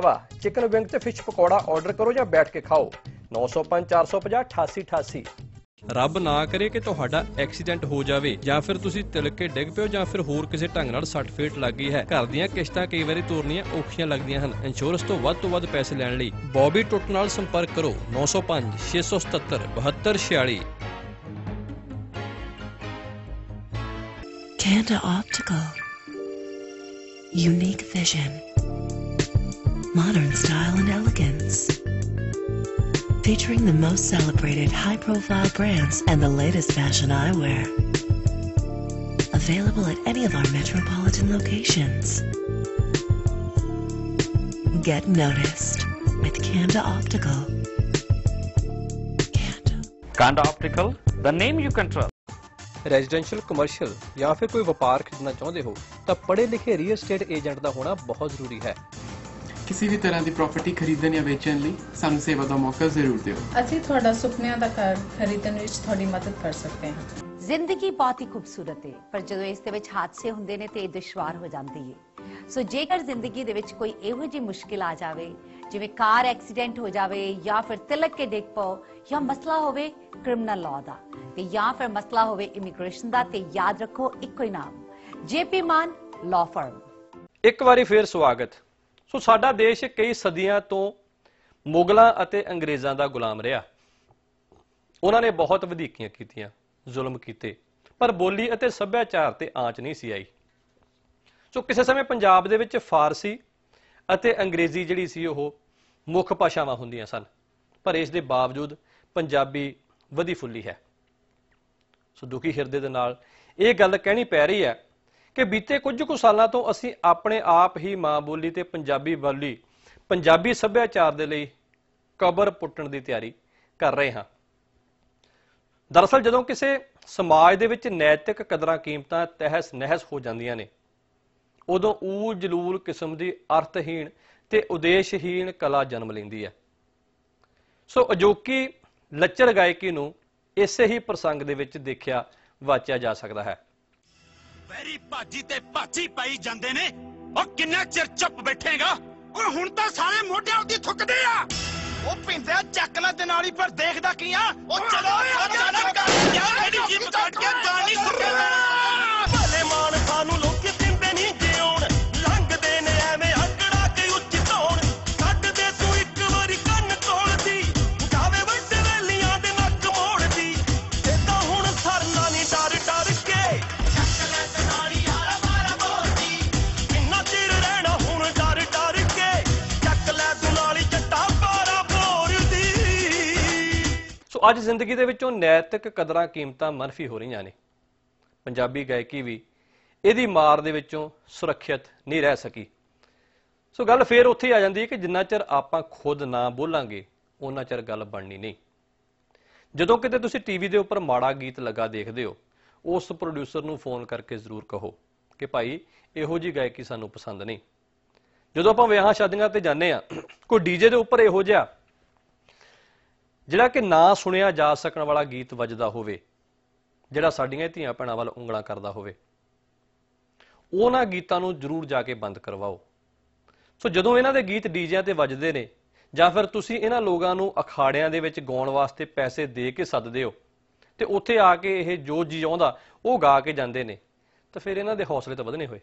ਵਾ chicken wing ਤੇ fish pakora order ਕਰੋ ਜਾਂ ਬੈਠ ਕੇ ਖਾਓ। 905 450 8888 ਰੱਬ ਨਾ ਕਰੇ ਕਿ ਤੁਹਾਡਾ ਐਕਸੀਡੈਂਟ ਹੋ ਜਾਵੇ ਜਾਂ ਫਿਰ ਤੁਸੀਂ ਤਿਲਕ ਕੇ ਡਿੱਗ ਪਿਓ ਜਾਂ ਫਿਰ ਹੋਰ ਕਿਸੇ ਢੰਗ ਨਾਲ ਸੱਟ ਫੇਟ ਲੱਗ ਗਈ ਹੈ। ਘਰ ਦੀਆਂ ਕਿਸ਼ਤਾਂ ਕਈ ਵਾਰੀ ਤੋਰਨੀਆਂ ਔਖੀਆਂ ਲੱਗਦੀਆਂ ਹਨ। ਇੰਸ਼ੋਰੈਂਸ ਤੋਂ ਵੱਧ ਤੋਂ ਵੱਧ ਪੈਸੇ ਲੈਣ ਲਈ ਬੌਬੀ ਟੁੱਟ ਨਾਲ ਸੰਪਰਕ ਕਰੋ। 905 677 7246 Kanda Optical. Unique vision. Modern style and elegance. Featuring the most celebrated high profile brands and the latest fashion eyewear. Available at any of our metropolitan locations. Get noticed with Kanda Optical. Kanda. Kanda Optical, the name you can trust. Residential commercial ਜਾਂ ਫਿਰ ਕੋਈ ਵਪਾਰ ਖਰੀਦਣਾ ਚਾਹੁੰਦੇ ਹੋ ਤਾਂ ਪੜ੍ਹੇ ਲਿਖੇ ਰੀਅਲ ਏਸਟੇਟ ਏਜੰਟ ਦਾ ਹੋਣਾ ਬਹੁਤ ਜ਼ਰੂਰੀ ਹੈ ਕਿਸੇ ਵੀ ਤਰ੍ਹਾਂ ਦੀ ਪ੍ਰਾਪਰਟੀ ਖਰੀਦਣ ਜਾਂ ਵੇਚਣ ਲਈ ਸਾਨੂੰ ਸੇਵਾ ਦਾ ਮੌਕਾ ਜ਼ਰੂਰ ਦਿਓ। ਅਸੀਂ ਤੁਹਾਡਾ ਸੁਪਨਿਆਂ ਦਾ ਘਰ ਖਰੀਦਣ ਵਿੱਚ ਤੁਹਾਡੀ ਮਦਦ ਕਰ ਸਕਦੇ ਹਾਂ। ਜ਼ਿੰਦਗੀ ਬਹੁਤ ਹੀ ਖੂਬਸੂਰਤ ਹੈ ਪਰ ਜਦੋਂ ਇਸ ਦੇ ਵਿੱਚ ਹਾਦਸੇ ਹੁੰਦੇ ਨੇ ਤੇ ਇਹ ਦੁਸ਼ਵਾਰ ਹੋ ਜਾਂਦੀ ਹੈ ਸੋ ਜੇਕਰ ਜ਼ਿੰਦਗੀ ਦੇ ਵਿੱਚ ਕੋਈ ਇਹੋ ਜਿਹੀ ਮੁਸ਼ਕਿਲ ਆ ਜਾਵੇ ਜਿਵੇਂ ਕਾਰ ਐਕਸੀਡੈਂਟ ਹੋ ਜਾਵੇ ਜਾਂ ਫਿਰ ਤਿਲਕ ਕੇ ਡਿੱਗ ਪਓ ਜਾਂ ਮਸਲਾ ਹੋਵੇ ਕ੍ਰਿਮੀਨਲ ਲਾਅ ਦਾ ਤੇ ਜਾਂ ਫਿਰ ਮਸਲਾ ਹੋਵੇ ਇਮੀਗ੍ਰੇਸ਼ਨ ਦਾ ਤੇ ਯਾਦ ਰੱਖੋ ਇੱਕੋ ਹੀ ਨਾਮ ਜੇਪੀ ਮਾਨ ਲਾਅ ਫਰਮ ਇੱਕ ਵਾਰੀ ਫੇਰ ਸਵਾਗਤ। ਸੋ ਸਾਡਾ ਦੇਸ਼ ਕਈ ਸਦੀਆਂ ਤੋਂ ਮੁਗਲਾਂ ਅਤੇ ਅੰਗਰੇਜ਼ਾਂ ਦਾ ਗੁਲਾਮ ਰਿਹਾ। ਉਹਨਾਂ ਨੇ ਬਹੁਤ ਵਧੀਕੀਆਂ ਕੀਤੀਆਂ, ਜ਼ੁਲਮ ਕੀਤੇ, ਪਰ ਬੋਲੀ ਅਤੇ ਸੱਭਿਆਚਾਰ ਤੇ ਆਂਚ ਨਹੀਂ ਸੀ ਆਈ। ਸੋ ਕਿਸੇ ਸਮੇਂ ਪੰਜਾਬ ਦੇ ਵਿੱਚ ਫਾਰਸੀ ਅਤੇ ਅੰਗਰੇਜ਼ੀ ਜਿਹੜੀ ਸੀ ਉਹ ਮੁੱਖ ਭਾਸ਼ਾਵਾਂ ਹੁੰਦੀਆਂ ਸਨ, ਪਰ ਇਸ ਦੇ ਬਾਵਜੂਦ ਪੰਜਾਬੀ ਵਧੀ ਫੁੱਲੀ ਹੈ। ਸੋ ਦੁਖੀ ਹਿਰਦੇ ਦੇ ਨਾਲ ਇਹ ਗੱਲ ਕਹਿਣੀ ਪੈ ਰਹੀ ਹੈ ਕਿ ਬੀਤੇ ਕੁਝ ਕੁ ਸਾਲਾਂ ਤੋਂ ਅਸੀਂ ਆਪਣੇ ਆਪ ਹੀ ਮਾਂ ਬੋਲੀ ਤੇ ਪੰਜਾਬੀ ਬੋਲੀ, ਪੰਜਾਬੀ ਸੱਭਿਆਚਾਰ ਦੇ ਲਈ ਕਬਰ ਪੁੱਟਣ ਦੀ ਤਿਆਰੀ ਕਰ ਰਹੇ ਹਾਂ। ਦਰਅਸਲ ਜਦੋਂ ਕਿਸੇ ਸਮਾਜ ਦੇ ਵਿੱਚ ਨੈਤਿਕ ਕਦਰਾਂ ਕੀਮਤਾਂ ਤਹਿਸ ਨਹਿਸ ਹੋ ਜਾਂਦੀਆਂ ਨੇ, ਉਦੋਂ ਊਲ ਜਲੂਲ ਕਿਸਮ ਦੀ ਅਰਥਹੀਣ ਤੇ ਉਦੇਸ਼ਹੀਣ ਕਲਾ ਜਨਮ ਲੈਂਦੀ ਹੈ। ਸੋ ਅਜੋਕੀ ਲੱਚਰ ਗਾਇਕੀ ਨੂੰ ਇਸੇ ਹੀ ਪ੍ਰਸੰਗ ਦੇ ਵਿੱਚ ਦੇਖਿਆ, ਵਾਚਿਆ ਜਾ ਸਕਦਾ ਹੈ। ਵੈਰੀ ਭਾਜੀ ਤੇ ਭਾਜੀ ਪਾਈ ਜਾਂਦੇ ਨੇ ਉਹ ਕਿੰਨਾ ਚਿਰ ਚੁੱਪ ਬੈਠੇਗਾ ਓਏ ਹੁਣ ਤਾਂ ਸਾਰੇ ਮੋਢਿਆਂ ਉੱਤੇ ਥੁੱਕਦੇ ਆ ਉਹ ਪਿੰਦਿਆ ਚੱਕ ਲੈ ਤੇ ਨਾਲੀ ਪਰ ਦੇਖਦਾ ਕੀ ਆ ਉਹ ਚਲੋ ਚੱਲ ਕਰ ਯਾਰ ਇਹਦੀ ਜਿੱਪ ਕੱਟ ਕੇ ਗਾਣੀ ਸੁਣਨਾ ਭਲੇ ਅੱਜ ਜ਼ਿੰਦਗੀ ਦੇ ਵਿੱਚੋਂ ਨੈਤਿਕ ਕਦਰਾਂ ਕੀਮਤਾਂ ਮਨਫੀ ਹੋ ਰਹੀਆਂ ਨੇ। ਪੰਜਾਬੀ ਗਾਇਕੀ ਵੀ ਇਹਦੀ ਮਾਰ ਦੇ ਵਿੱਚੋਂ ਸੁਰੱਖਿਅਤ ਨਹੀਂ ਰਹਿ ਸਕੀ। ਸੋ ਗੱਲ ਫੇਰ ਉੱਥੇ ਆ ਜਾਂਦੀ ਹੈ ਕਿ ਜਿੰਨਾ ਚਿਰ ਆਪਾਂ ਖੁਦ ਨਾ ਬੋਲਾਂਗੇ ਉਹਨਾਂ ਚਿਰ ਗੱਲ ਬਣਨੀ ਨਹੀਂ। ਜਦੋਂ ਕਿਤੇ ਤੁਸੀਂ ਟੀਵੀ ਦੇ ਉੱਪਰ ਮਾੜਾ ਗੀਤ ਲੱਗਾ ਦੇਖਦੇ ਹੋ, ਉਸ ਪ੍ਰੋਡਿਊਸਰ ਨੂੰ ਫੋਨ ਕਰਕੇ ਜ਼ਰੂਰ ਕਹੋ ਕਿ ਭਾਈ, ਇਹੋ ਜੀ ਗਾਇਕੀ ਸਾਨੂੰ ਪਸੰਦ ਨਹੀਂ। ਜਦੋਂ ਆਪਾਂ ਵਿਆਹਾਂ ਸ਼ਾਦੀਆਂ ਤੇ ਜਾਂਦੇ ਆ ਕੋਈ ਡੀਜੇ ਦੇ ਉੱਪਰ ਇਹੋ ਜਿਹਾ ਜਿਹੜਾ ਕਿ ਨਾ ਸੁਣਿਆ ਜਾ ਸਕਣ ਵਾਲਾ ਗੀਤ ਵੱਜਦਾ ਹੋਵੇ, ਜਿਹੜਾ ਸਾਡੀਆਂ ਧੀਆਂ ਭੈਣਾਂ ਵੱਲ ਉਂਗਲਾਂ ਕਰਦਾ ਹੋਵੇ, ਉਹਨਾਂ ਗੀਤਾਂ ਨੂੰ ਜ਼ਰੂਰ ਜਾ ਕੇ ਬੰਦ ਕਰਵਾਓ। ਸੋ ਜਦੋਂ ਇਹਨਾਂ ਦੇ ਗੀਤ ਡੀਜਿਆਂ ਤੇ ਵੱਜਦੇ ਨੇ, ਜਾਂ ਫਿਰ ਤੁਸੀਂ ਇਹਨਾਂ ਲੋਕਾਂ ਨੂੰ ਅਖਾੜਿਆਂ ਦੇ ਵਿੱਚ ਗਾਉਣ ਵਾਸਤੇ ਪੈਸੇ ਦੇ ਕੇ ਸੱਦਦੇ ਹੋ, ਤੇ ਉੱਥੇ ਆ ਕੇ ਇਹ ਜੋ ਜੀ ਆਉਂਦਾ, ਉਹ ਗਾ ਕੇ ਜਾਂਦੇ ਨੇ, ਤਾਂ ਫਿਰ ਇਹਨਾਂ ਦੇ ਹੌਸਲੇ ਤਾਂ ਵਧਨੇ ਹੋਏ।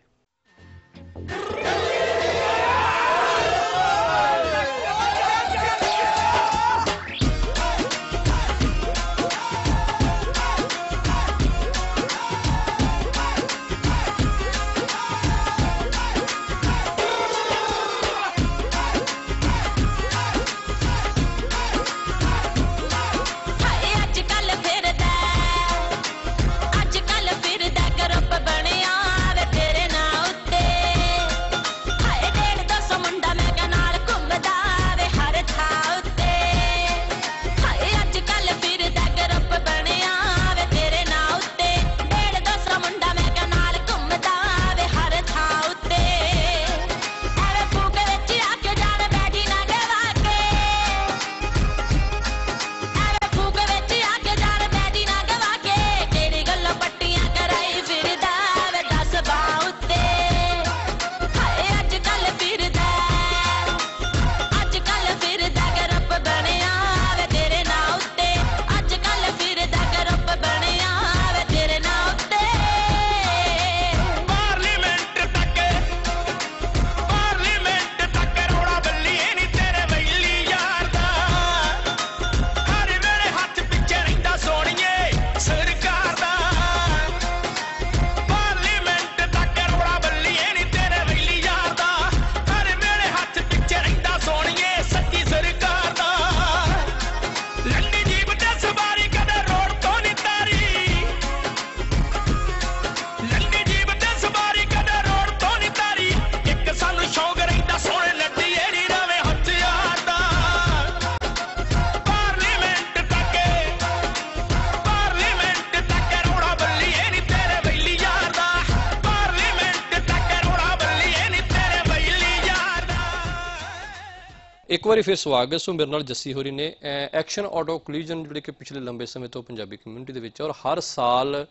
ਇੱਕ ਵਾਰੀ ਫਿਰ ਸਵਾਗਤ ਸੋ ਮੇਰੇ ਨਾਲ ਜੱਸੀ ਹੋਰੀ ਨੇ। ਐਕਸ਼ਨ ਆਟੋ ਕਲੀਜਨ ਜਿਹੜੇ ਕਿ ਪਿਛਲੇ ਲੰਬੇ ਸਮੇਂ ਤੋਂ ਪੰਜਾਬੀ ਕਮਿਊਨਿਟੀ ਦੇ ਵਿੱਚ ਔਰ ਹਰ ਸਾਲ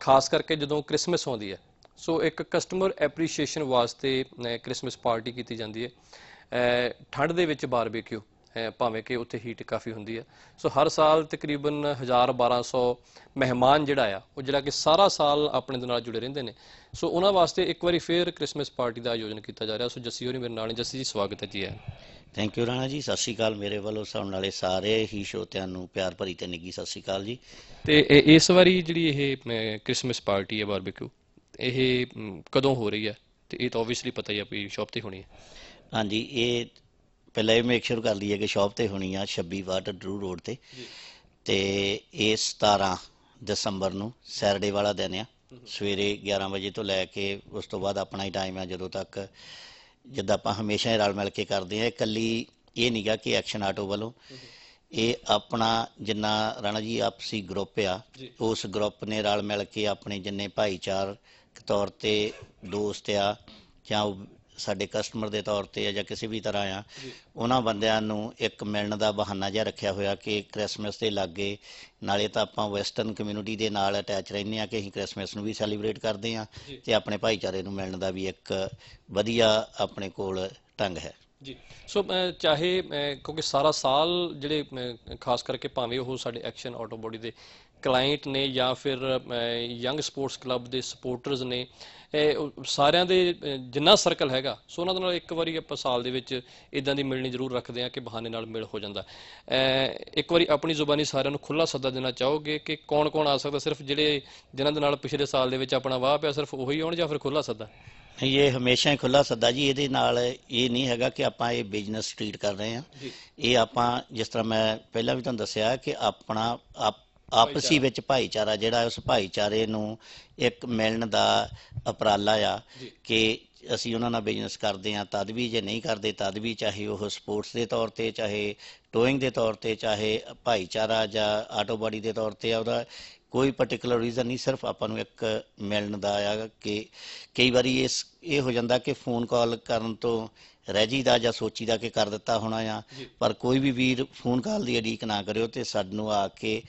ਖਾਸ ਕਰਕੇ ਜਦੋਂ ਕ੍ਰਿਸਮਸ ਆਉਂਦੀ ਹੈ ਸੋ ਇੱਕ ਕਸਟਮਰ ਐਪਰੀਸ਼ੀਏਸ਼ਨ ਵਾਸਤੇ ਅਹ, ਪਾਰਟੀ ਕੀਤੀ ਜਾਂਦੀ ਹੈ। ਠੰਡ ਦੇ ਵਿੱਚ ਬਾਰਬੀਕਿਊ ਅਹ, ਭਾਵੇਂ ਕਿ ਉੱਥੇ ਹੀਟ ਕਾਫੀ ਹੁੰਦੀ ਹੈ। ਸੋ ਹਰ ਸਾਲ ਤਕਰੀਬਨ 1000 1200 ਮਹਿਮਾਨ ਜਿਹੜਾ ਆ ਉਹ ਜਿਹੜਾ ਕਿ ਸਾਰਾ ਸਾਲ ਆਪਣੇ ਦੇ ਨਾਲ ਜੁੜੇ ਰਹਿੰਦੇ ਨੇ। ਸੋ ਉਹਨਾਂ ਵਾਸਤੇ ਇੱਕ ਵਾਰੀ ਫੇਰ ਕ੍ਰਿਸਮਸ ਪਾਰਟੀ ਦਾ ਆਯੋਜਨ ਕੀਤਾ ਜਾ ਰਿਹਾ। ਸੋ ਜੱਸੀ ਹੋਰੀ ਮੇਰੇ ਨਾਲ ਨੇ। ਜੱਸੀ ਜੀ ਸਵਾਗਤ ਹੈ ਜੀ ਹੈ ਥੈਂਕ ਯੂ ਰਾਣਾ ਜੀ। ਸਤਿ ਸ਼੍ਰੀ ਅਕਾਲ ਮੇਰੇ ਵੱਲੋਂ ਸੁਣਨ ਵਾਲੇ ਸਾਰੇ ਹੀ ਸ਼ਰੋਤਿਆਂ ਨੂੰ ਪਿਆਰ ਭਰੀ ਤੇ ਨਿੱਘੀ ਸਤਿ ਸ਼੍ਰੀ ਅਕਾਲ ਜੀ। ਤੇ ਇਸ ਵਾਰੀ ਜਿਹੜੀ ਇਹ ਕ੍ਰਿਸਮਸ ਪਾਰਟੀ ਹੈ ਬਾਰਬੀਕਿਊ ਇਹ ਕਦੋਂ ਹੋ ਰਹੀ ਹੈ? ਤੇ ਇਹ ਤਾਂ ਆਬਵੀਅਸਲੀ ਪਤਾ ਹੀ ਆ ਵੀ ਸ਼ਾਪ ਤੇ ਹੋਣੀ ਹੈ। ਹਾਂਜੀ ਇਹ ਪਹਿਲਾਂ ਇਹ ਮੇਕ ਸ਼ੁਰੂ ਕਰ ਲਈਏ ਕਿ ਸ਼ਾਪ ਤੇ ਹੋਣੀ ਆ 26 ਵਾਟ ਡਰੂ ਰੋਡ ਤੇ। ਤੇ ਇਹ 17 ਦਸੰਬਰ ਨੂੰ ਸੈਟਰਡੇ ਵਾਲਾ ਦਿਨ ਆ। ਸਵੇਰੇ 11 ਵਜੇ ਤੋਂ ਲੈ ਕੇ ਉਸ ਤੋਂ ਬਾਅਦ ਆਪਣਾ ਹੀ ਟਾਈਮ ਆ ਜਦੋਂ ਤੱਕ ਜਿੱਦਾਂ ਆਪਾਂ ਹਮੇਸ਼ਾ ਹੀ ਰਲ ਮਿਲ ਕੇ ਕਰਦੇ ਆ ਇਕੱਲੀ ਇਹ ਨਹੀਂਗਾ ਕਿ ਐਕਸ਼ਨ ਆਟੋ ਵੱਲੋਂ। ਇਹ ਆਪਣਾ ਜਿੰਨਾ ਰਾਣਾ ਜੀ ਆਪਸੀ ਗਰੁੱਪ ਆ ਉਸ ਗਰੁੱਪ ਨੇ ਰਲ ਮਿਲ ਕੇ ਆਪਣੇ ਜਿੰਨੇ ਭਾਈਚਾਰਕ ਤੌਰ ਤੇ ਦੋਸਤ ਆ ਜਾਂ ਸਾਡੇ ਕਸਟਮਰ ਦੇ ਤੌਰ ਤੇ ਆ ਜਾਂ ਕਿਸੇ ਵੀ ਤਰ੍ਹਾਂ ਆ ਉਹਨਾਂ ਬੰਦਿਆਂ ਨੂੰ ਇੱਕ ਮਿਲਣ ਦਾ ਬਹਾਨਾ ਜਿਹਾ ਰੱਖਿਆ ਹੋਇਆ ਕਿ ਕ੍ਰਿਸਮਸ ਦੇ ਲਾਗੇ ਨਾਲੇ ਤਾਂ ਆਪਾਂ ਵੈਸਟਰਨ ਕਮਿਊਨਿਟੀ ਦੇ ਨਾਲ ਅਟੈਚ ਰਹਿੰਦੇ ਆ ਕਿ ਅਸੀਂ ਕ੍ਰਿਸਮਸ ਨੂੰ ਵੀ ਸੈਲੀਬ੍ਰੇਟ ਕਰਦੇ ਆ ਤੇ ਆਪਣੇ ਭਾਈਚਾਰੇ ਨੂੰ ਮਿਲਣ ਦਾ ਵੀ ਇੱਕ ਵਧੀਆ ਆਪਣੇ ਕੋਲ ਢੰਗ ਹੈ। ਜੀ। ਸੋ ਚਾਹੇ ਕਿਉਂਕਿ ਸਾਰਾ ਸਾਲ ਜਿਹੜੇ ਖਾਸ ਕਰਕੇ ਭਾਵੇਂ ਉਹ ਸਾਡੇ ਐਕਸ਼ਨ ਆਟੋ ਬੋਡੀ ਦੇ ਕਲਾਇੰਟ ਨੇ ਜਾਂ ਫਿਰ ਯੰਗ ਸਪੋਰਟਸ ਕਲੱਬ ਦੇ ਸਪੋਰਟਰਸ ਨੇ ਇਹ ਸਾਰਿਆਂ ਦੇ ਜਿੰਨਾ ਸਰਕਲ ਹੈਗਾ ਸੋ ਉਹਨਾਂ ਦੇ ਨਾਲ ਇੱਕ ਵਾਰੀ ਆਪਾਂ ਸਾਲ ਦੇ ਵਿੱਚ ਇਦਾਂ ਦੀ ਮਿਲਣੀ ਜ਼ਰੂਰ ਰੱਖਦੇ ਆ ਕਿ ਬਹਾਨੇ ਨਾਲ ਮਿਲ ਹੋ ਜਾਂਦਾ। ਇੱਕ ਵਾਰੀ ਆਪਣੀ ਜ਼ੁਬਾਨੀ ਸਾਰਿਆਂ ਨੂੰ ਖੁੱਲਾ ਸੱਦਾ ਦੇਣਾ ਚਾਹੋਗੇ ਕਿ ਕੌਣ ਕੌਣ ਆ ਸਕਦਾ? ਸਿਰਫ ਜਿਹੜੇ ਜਿਨ੍ਹਾਂ ਦੇ ਨਾਲ ਪਿਛਲੇ ਸਾਲ ਦੇ ਵਿੱਚ ਆਪਣਾ ਵਾਹ ਪਿਆ ਸਿਰਫ ਉਹੀ ਆਉਣ ਜਾਂ ਫਿਰ ਖੁੱਲਾ ਸੱਦਾ? ਨਹੀਂ ਇਹ ਹਮੇਸ਼ਾ ਹੀ ਖੁੱਲਾ ਸੱਦਾ ਜੀ। ਇਹਦੇ ਨਾਲ ਇਹ ਨਹੀਂ ਹੈਗਾ ਕਿ ਆਪਾਂ ਇਹ ਬਿਜ਼ਨਸ ਟ੍ਰੀਟ ਕਰ ਰਹੇ ਹਾਂ। ਇਹ ਆਪਾਂ ਜਿਸ ਤਰ੍ਹਾਂ ਮੈਂ ਪਹਿਲਾਂ ਵੀ ਤੁਹਾਨੂੰ ਦੱਸਿਆ ਕਿ ਆਪਣਾ ਆਪ- ਆਪਸੀ ਵਿੱਚ ਭਾਈਚਾਰਾ ਜਿਹੜਾ ਉਸ ਭਾਈਚਾਰੇ ਨੂੰ ਇੱਕ ਮਿਲਣ ਦਾ ਉਪਰਾਲਾ ਆ ਕਿ ਅਸੀਂ ਉਹਨਾਂ ਨਾਲ ਬਿਜ਼ਨਸ ਕਰਦੇ ਆ ਤਦ ਵੀ ਜੇ ਨਹੀਂ ਕਰਦੇ ਤਦ ਵੀ ਚਾਹੇ ਉਹ ਸਪੋਰਟਸ ਦੇ ਤੌਰ ਤੇ ਚਾਹੇ ਟੋਇੰਗ ਦੇ ਤੌਰ ਤੇ ਚਾਹੇ ਭਾਈਚਾਰਾ ਜਾਂ ਆਟੋ ਬਾਡੀ ਦੇ ਤੌਰ ਤੇ ਆ ਉਹਦਾ ਕੋਈ ਪਾਰਟਿਕੂਲਰ ਰੀਜ਼ਨ ਨਹੀਂ ਸਿਰਫ ਆਪਾਂ ਨੂੰ ਇੱਕ ਮਿਲਣ ਦਾ ਆ ਕਿ ਕਈ ਵਾਰੀ ਇਸ ਇਹ ਹੋ ਜਾਂਦਾ ਕਿ ਫੋਨ ਕਾਲ ਕਰਨ ਤੋਂ ਰਹਿ ਜੀਦਾ ਜਾਂ ਸੋਚੀਦਾ ਕਿ ਕਰ ਦਿੱਤਾ ਹੋਣਾ ਆ ਪਰ ਕੋਈ ਵੀ ਵੀਰ ਫੋਨ ਕਾਲ ਦੀ ਅਡੀਕ ਨਾ ਕਰਿਓ ਤੇ ਸਾਨੂੰ ਆ ਕੇ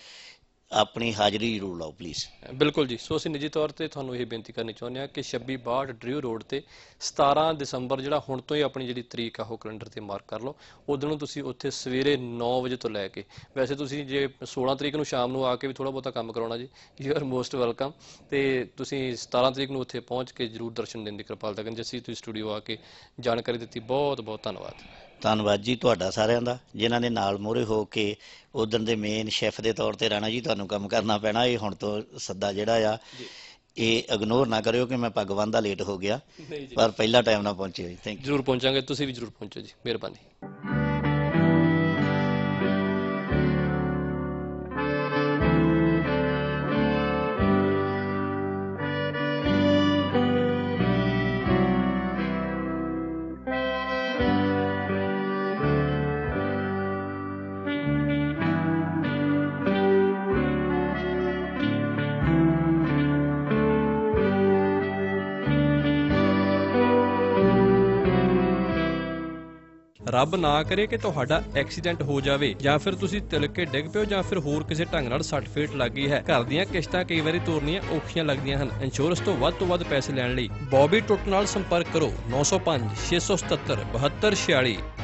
ਆਪਣੀ ਹਾਜ਼ਰੀ ਜ਼ਰੂਰ ਲਾਓ ਪਲੀਜ਼ ਬਿਲਕੁਲ ਜੀ। ਸੋ ਅਸੀਂ ਨਿੱਜੀ ਤੌਰ ਤੇ ਤੁਹਾਨੂੰ ਇਹ ਬੇਨਤੀ ਕਰਨੀ ਚਾਹੁੰਦੇ ਹਾਂ ਕਿ 26 62 ਡਰਿਊ ਰੋਡ ਤੇ 17 ਦਸੰਬਰ, ਜਿਹੜਾ ਹੁਣ ਤੋਂ ਹੀ ਆਪਣੀ ਜਿਹੜੀ ਤਰੀਕ ਆ, ਉਹ ਕੈਲੰਡਰ ਤੇ ਮਾਰਕ ਕਰ ਲਓ। ਉਦੋਂ ਤੁਸੀਂ ਉੱਥੇ ਸਵੇਰੇ 9 ਵਜੇ ਤੋਂ ਲੈ ਕੇ, ਵੈਸੇ ਤੁਸੀਂ ਜੇ 16 ਤਰੀਕ ਨੂੰ ਸ਼ਾਮ ਨੂੰ ਆ ਕੇ ਵੀ ਥੋੜਾ ਬਹੁਤਾ ਕੰਮ ਕਰਾਉਣਾ ਜੀ ਯੂ ਆਰ ਮੋਸਟ ਵੈਲਕਮ ਤੇ ਤੁਸੀਂ 17 ਤਰੀਕ ਨੂੰ ਉੱਥੇ ਪਹੁੰਚ ਕੇ ਜਰੂਰ ਦਰਸ਼ਨ ਦੇਣ ਦੀ ਕਿਰਪਾਲਤਾ ਕਰਨ। ਜਿਸੀ ਤੁਸੀਂ ਸਟੂਡੀਓ ਆ ਕੇ ਜਾਣਕਾਰੀ ਦਿੱਤੀ ਬਹੁਤ ਬਹੁਤ ਧੰਨਵਾਦ। ਧੰਨਵਾਦ ਜੀ ਤੁਹਾਡਾ ਸਾਰਿਆਂ ਦਾ ਜਿਨ੍ਹਾਂ ਦੇ ਨਾਲ ਮੋਰੇ ਹੋ ਕੇ ਉਦੋਂ ਦੇ ਮੇਨ ਸ਼ੈਫ ਦੇ ਤੌਰ ਤੇ ਰਾਣਾ ਜੀ ਤੁਹਾਨੂੰ ਕੰਮ ਕਰਨਾ ਪੈਣਾ ਇਹ ਹੁਣ ਤੋਂ ਸੱਦਾ ਜਿਹੜਾ ਆ ਇਹ ਇਗਨੋਰ ਨਾ ਕਰਿਓ ਕਿ ਮੈਂ ਪੱਗ ਬੰਨ੍ਹਦਾ ਲੇਟ ਹੋ ਗਿਆ ਪਰ ਪਹਿਲਾ ਟਾਈਮ ਨਾਲ ਪਹੁੰਚੇ ਜੀ ਥੈਂਕ ਜਰੂਰ ਪਹੁੰਚਾਂਗੇ ਤੁਸੀਂ ਵੀ ਜਰੂਰ ਪਹੁੰਚੋ ਜੀ ਮਿਹਰਬਾਨੀ। ਰੱਬ ਨਾ ਕਰੇ ਕਿ ਤੁਹਾਡਾ ਐਕਸੀਡੈਂਟ ਹੋ ਜਾਵੇ ਜਾਂ ਫਿਰ ਤੁਸੀਂ ਤਿਲਕ ਕੇ ਡਿੱਗ ਪਿਓ ਜਾਂ ਫਿਰ ਹੋਰ ਕਿਸੇ ਢੰਗ ਨਾਲ ਸੱਟ ਫੇਟ ਲੱਗ ਗਈ ਹੈ। ਘਰ ਦੀਆਂ ਕਿਸ਼ਤਾਂ ਕਈ ਵਾਰੀ ਤੋਰਨੀਆਂ ਔਖੀਆਂ ਲੱਗਦੀਆਂ ਹਨ। ਇੰਸ਼ੋਰੈਂਸ ਤੋਂ ਵੱਧ ਤੋਂ ਵੱਧ ਪੈਸੇ ਲੈਣ ਲਈ ਬੌਬੀ ਟੁੱਟ ਨਾਲ ਸੰਪਰਕ ਕਰੋ। 905 677 7246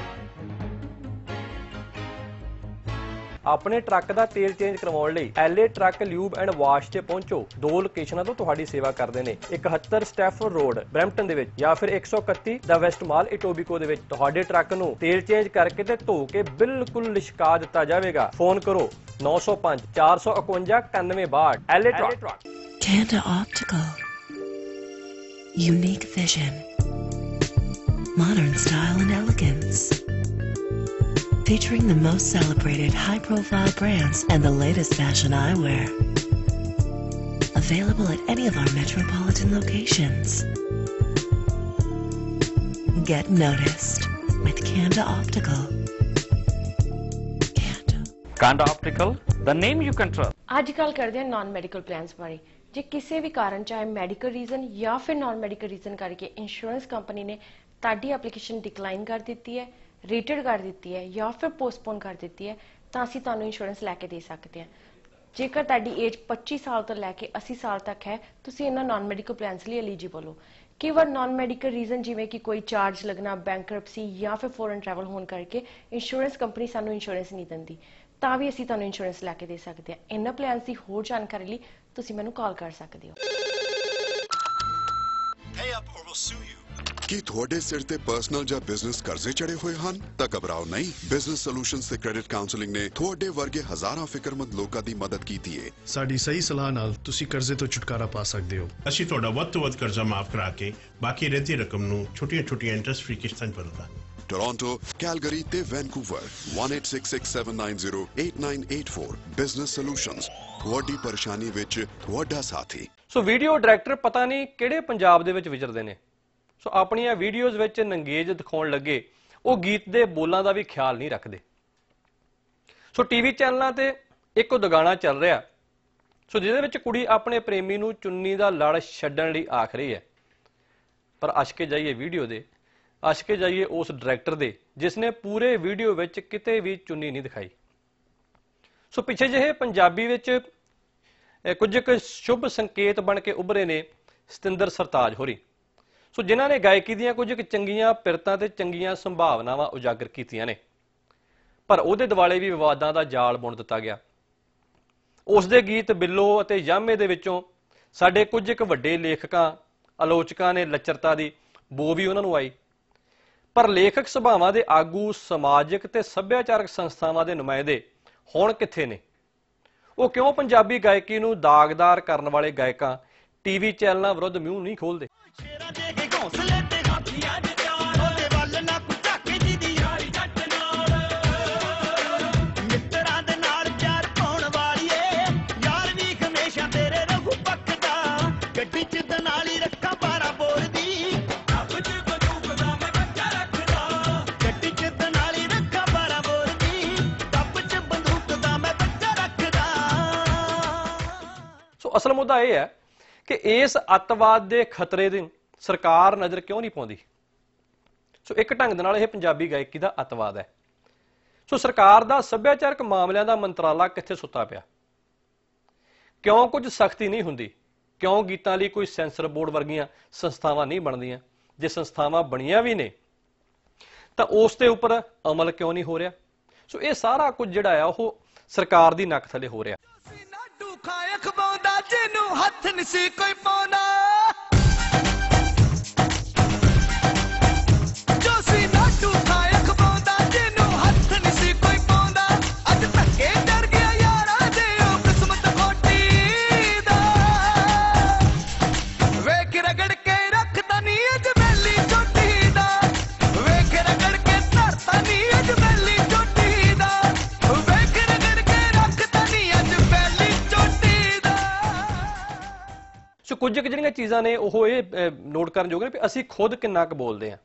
ਆਪਣੇ ਟਰੱਕ ਦਾ ਤੇਲ ਚੇਂਜ ਕਰਵਾਉਣ ਲਈ LA truck lube and wash ਤੇ ਪਹੁੰਚੋ। ਦੋ ਲੋਕੇਸ਼ਨਾਂ ਤੋਂ ਤੁਹਾਡੀ ਸੇਵਾ ਕਰਦੇ ਨੇ। 71 ਸਟੈਫਰ ਰੋਡ ਬ੍ਰੈਂਪਟਨ ਦੇ ਵਿੱਚ ਜਾਂ ਫਿਰ 131 ਦਾ ਵੈਸਟ ਮਾਲ ਇਟੋਬੀਕੋ ਦੇ ਵਿੱਚ। ਤੁਹਾਡੇ ਟਰੱਕ ਨੂੰ ਤੇਲ ਚੇਂਜ ਕਰਕੇ ਤੇ ਧੋ ਕੇ ਬਿਲਕੁਲ ਲਿਸ਼ਕਾ ਦਿੱਤਾ ਜਾਵੇਗਾ। ਫੋਨ ਕਰੋ 905 451 9162 LA truck. Kanda Optical. Unique vision. Modern style and elegance. Featuring the most celebrated high profile brands and the latest fashion eyewear. Available at any of our metropolitan locations. Get noticed with Kanda Optical. Kanda. Kanda Optical, the name you can trust. ਅੱਜ ਕੱਲ ਕਰਦੇ ਹਾਂ naan medical plans ਬਾਰੇ ਜੇ ਕਿਸੇ ਵੀ ਕਾਰਨ ਚਾਹੇ medical reason ਜਾਂ ਫਿਰ ਨਾਨ ਮੈਡੀਕਲ ਰੀਜ਼ਨ ਕਰਕੇ ਇੰਸ਼ੋਰੈਂਸ ਕੰਪਨੀ ਨੇ ਤੁਹਾਡੀ ਐਪਲੀਕੇਸ਼ਨ ਡਿਕਲਾਈਨ ਕਰ ਦਿੱਤੀ ਹੈ ਰੇਟਡ ਕਰ ਦਿੱਤੀ ਹੈ ਜਾਂ ਫਿਰ ਪੋਸਟਪੋਨ ਕਰ ਦਿੱਤੀ ਹੈ, ਤਾਂ ਅਸੀਂ ਤੁਹਾਨੂੰ ਇੰਸ਼ੋਰੈਂਸ ਲੈ ਕੇ ਦੇ ਸਕਦੇ ਹਾਂ। ਜੇਕਰ ਤੁਹਾਡੀ ਏਜ 25 ਸਾਲ ਤੋਂ ਲੈ ਕੇ 80 ਸਾਲ ਤੱਕ ਹੈ, ਤੁਸੀਂ ਇਹਨਾਂ ਨਾਨ ਮੈਡੀਕਲ ਪਲਾਨਸ ਲਈ ਐਲੀਜੀਬਲ ਹੋ। ਕੇਵਲ ਨਾਨ ਮੈਡੀਕਲ ਰੀਜ਼ਨ ਜਿਵੇਂ ਕਿ ਕੋਈ ਚਾਰਜ ਲੱਗਣਾ ਬੈਂਕਰਪਸੀ ਜਾਂ ਫਿਰ ਫੋਰਨ ਟਰੈਵਲ ਹੋਣ ਕਰਕੇ ਇੰਸ਼ੋਰੈਂਸ ਕੰਪਨੀ ਸਾਨੂੰ ਇੰਸ਼ੋਰੈਂਸ ਨਹੀਂ ਦਿੰਦੀ, ਤਾਂ ਵੀ ਅਸੀਂ ਤੁਹਾਨੂੰ ਇੰਸ਼ੋਰੈਂਸ ਲੈ ਕੇ ਦੇ ਸਕਦੇ ਹਾਂ। ਇਹਨਾਂ ਪਲਾਨਸ ਦੀ ਹੋਰ ਜਾਣਕਾਰੀ ਲਈ ਤੁਸੀਂ ਮੈਨੂੰ ਕਾਲ ਕਰ ਸਕਦੇ ਹੋ। Pay up or we'll sue you. ਕੀ ਤੁਹਾਡੇ ਸਿਰ ਤੇ ਪਰਸਨਲ ਜਾਂ ਬਿਜ਼ਨਸ ਕਰਜ਼ੇ ਚੜੇ ਹੋਏ ਹਨ? ਤਾਂ ਘਬਰਾਓ ਨਹੀਂ। ਬਿਜ਼ਨਸ ਸੋਲੂਸ਼ਨਸ ਤੇ ਕ੍ਰੈਡਿਟ ਕਾਉਂਸਲਿੰਗ ਨੇ ਤੁਹਾਡੇ ਵਰਗੇ ਹਜ਼ਾਰਾਂ ਫਿਕਰਮੰਦ ਲੋਕਾਂ ਦੀ ਮਦਦ ਕੀਤੀ ਹੈ ਸਾਡੀ ਸਹੀ ਸਲਾਹ ਨਾਲ ਤੁਸੀਂ ਕਰਜ਼ੇ ਤੋਂ ਛੁਟਕਾਰਾ ਪਾ ਸਕਦੇ ਹੋ। ਅਸੀਂ ਤੁਹਾਡਾ ਵੱਧ ਤੋਂ ਵੱਧ ਕਰਜ਼ਾ ਮਾਫ ਕਰਾ ਕੇ ਬਾਕੀ ਰਹਿੰਦੀ ਰਕਮ ਨੂੰ ਛੋਟੀਆਂ-ਛੋਟੀਆਂ ਇੰਟਰਸਟ ਫ੍ਰੀ ਕਿਸ਼ਤਾਂ 'ਚ ਬਦਲਦਾ। ਟੋਰਾਂਟੋ ਕੈਲਗਰੀ ਤੇ ਵੈਨਕੂਵਰ 186679088984 ਬਿਜ਼ਨਸ ਸੋਲੂਸ਼ਨਸ ਤੁਹਾਡੀ ਪਰੇਸ਼ਾਨੀ ਵਿੱਚ ਤੁਹਾਡਾ ਸਾਥੀ। ਸੋ ਵੀਡੀਓ ਡਾਇਰੈਕਟਰ ਪਤਾ ਨਹੀਂ ਕਿਹੜੇ ਪੰਜਾਬ ਦੇ ਵਿੱਚ ਵਿਚਰਦੇ ਨੇ। ਸੋ ਆਪਣੀਆਂ ਵੀਡੀਓਜ਼ ਵਿੱਚ ਨੰਗੇਜ ਦਿਖਾਉਣ ਲੱਗੇ, ਉਹ ਗੀਤ ਦੇ ਬੋਲਾਂ ਦਾ ਵੀ ਖਿਆਲ ਨਹੀਂ ਰੱਖਦੇ। ਸੋ ਟੀਵੀ ਚੈਨਲਾਂ ਤੇ ਇੱਕ ਉਦਗਾਣਾ ਚੱਲ ਰਿਹਾ। ਸੋ ਜਿਹਦੇ ਵਿੱਚ ਕੁੜੀ ਆਪਣੇ ਪ੍ਰੇਮੀ ਨੂੰ ਚੁੰਨੀ ਦਾ ਲੜ ਛੱਡਣ ਲਈ ਆਖ ਰਹੀ ਹੈ। ਪਰ ਅਸ਼ਕੇ ਜਾਈਏ ਵੀਡੀਓ ਦੇ, ਅਸ਼ਕੇ ਜਾਈਏ ਉਸ ਡਾਇਰੈਕਟਰ ਦੇ ਜਿਸ ਨੇ ਪੂਰੇ ਵੀਡੀਓ ਵਿੱਚ ਕਿਤੇ ਵੀ ਚੁੰਨੀ ਨਹੀਂ ਦਿਖਾਈ। ਸੋ ਪਿੱਛੇ ਜਿਹੇ ਪੰਜਾਬੀ ਵਿੱਚ ਕੁਝ ਕੁ ਸ਼ੁਭ ਸੰਕੇਤ ਬਣ ਕੇ ਉਭਰੇ ਨੇ ਸਤਿੰਦਰ ਸਰਤਾਜ ਹੋਰੀ। ਸੋ ਜਿਨ੍ਹਾਂ ਨੇ ਗਾਇਕੀ ਦੀਆਂ ਕੁਝ ਕੁ ਚੰਗੀਆਂ ਪਿਰਤਾਂ ਤੇ ਚੰਗੀਆਂ ਸੰਭਾਵਨਾਵਾਂ ਉਜਾਗਰ ਕੀਤੀਆਂ ਨੇ, ਪਰ ਉਹਦੇ ਦਿਵਾਲੇ ਵੀ ਵਿਵਾਦਾਂ ਦਾ ਜਾਲ ਬੁਣ ਦਿੱਤਾ ਗਿਆ। ਉਸ ਦੇ ਗੀਤ ਬਿੱਲੋ ਅਤੇ ਯਾਮੇ ਦੇ ਵਿੱਚੋਂ ਸਾਡੇ ਕੁਝ ਕੁ ਵੱਡੇ ਲੇਖਕਾਂ, ਆਲੋਚਕਾਂ ਨੇ ਲੱਚਰਤਾ ਦੀ ਬੋ ਵੀ ਉਹਨਾਂ ਨੂੰ ਆਈ। ਪਰ ਲੇਖਕ ਸੁਭਾਵਾਂ ਦੇ ਆਗੂ, ਸਮਾਜਿਕ ਤੇ ਸੱਭਿਆਚਾਰਕ ਸੰਸਥਾਵਾਂ ਦੇ ਨੁਮਾਇੰਦੇ ਹੁਣ ਕਿੱਥੇ ਨੇ? ਉਹ ਕਿਉਂ ਪੰਜਾਬੀ ਗਾਇਕੀ ਨੂੰ ਦਾਗਦਾਰ ਕਰਨ ਵਾਲੇ ਗਾਇਕਾਂ, ਟੀਵੀ ਚੈਨਲਾਂ ਵਿਰੁੱਧ ਮੂੰਹ ਨਹੀਂ ਖੋਲਦੇ ਗੱਡੀ ਚ ਦਨਾਲੀ ਰੱਖਾਂ ਬਾਰਾ ਬੋਲਦੀ ਬੰਦੂਕ ਦਾ ਮੈਂ ਗੱਡੀ ਚ ਦਨਾਲੀ ਰੱਖਾਂ ਬਾਰਾ ਬੋਲਦੀ ਰੱਬ ਚ ਬੰਦੂਕ ਦਾ ਮੈਂ ਬੱਚਾ ਅਸਲ ਮੁੱਦਾ ਇਹ ਹੈ ਕਿ ਇਸ ਅੱਤਵਾਦ ਦੇ ਖਤਰੇ ਦੀ ਸਰਕਾਰ ਨਜ਼ਰ ਕਿਉਂ ਨਹੀਂ ਪਾਉਂਦੀ? ਸੋ ਇੱਕ ਢੰਗ ਦੇ ਨਾਲ ਇਹ ਪੰਜਾਬੀ ਗਾਇਕੀ ਦਾ ਅੱਤਵਾਦ ਹੈ। ਸੋ ਸਰਕਾਰ ਦਾ ਸੱਭਿਆਚਾਰਕ ਮਾਮਲਿਆਂ ਦਾ ਮੰਤਰਾਲਾ ਕਿੱਥੇ ਸੁੱਤਾ ਪਿਆ? ਕਿਉਂ ਕੁਝ ਸਖਤੀ ਨਹੀਂ ਹੁੰਦੀ? ਕਿਉਂ ਗੀਤਾਂ ਲਈ ਕੋਈ ਸੈਂਸਰ ਬੋਰਡ ਵਰਗੀਆਂ ਸੰਸਥਾਵਾਂ ਨਹੀਂ ਬਣਦੀਆਂ? ਜੇ ਸੰਸਥਾਵਾਂ ਬਣੀਆਂ ਵੀ ਨੇ, ਤਾਂ ਉਸ ਦੇ ਉੱਪਰ ਅਮਲ ਕਿਉਂ ਨਹੀਂ ਹੋ ਰਿਹਾ? ਸੋ ਇਹ ਸਾਰਾ ਕੁਝ ਜਿਹੜਾ ਆ, ਉਹ ਸਰਕਾਰ ਦੀ ਨੱਕ ਥੱਲੇ ਹੋ ਰਿਹਾ। दाजे नु हथ नसी कोई पौना ਕੁਝ ਕੁ ਜਿਹੜੀਆਂ ਚੀਜ਼ਾਂ ਨੇ ਉਹ ਇਹ ਨੋਟ ਕਰਨ ਯੋਗ ਨੇ ਵੀ ਅਸੀਂ ਖੁਦ ਕਿੰਨਾ ਕੁ ਬੋਲਦੇ ਆ